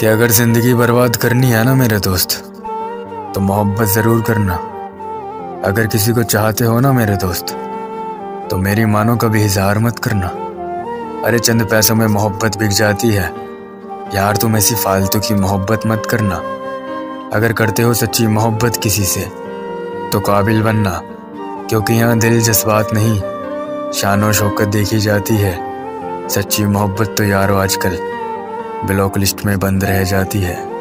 कि अगर ज़िंदगी बर्बाद करनी है ना मेरे दोस्त तो मोहब्बत ज़रूर करना। अगर किसी को चाहते हो ना मेरे दोस्त तो मेरी मानो कभी इजहार मत करना। अरे चंद पैसों में मोहब्बत बिक जाती है। यार तुम ऐसी फालतू की मोहब्बत मत करना। अगर करते हो सच्ची मोहब्बत किसी से तो काबिल बनना। क्योंकि यहाँ दिल जज्बात नहीं, शान शौकत देखी जाती है। सच्ची मोहब्बत तो यारो आजकल। ब्लॉक लिस्ट में बंद रह जाती है।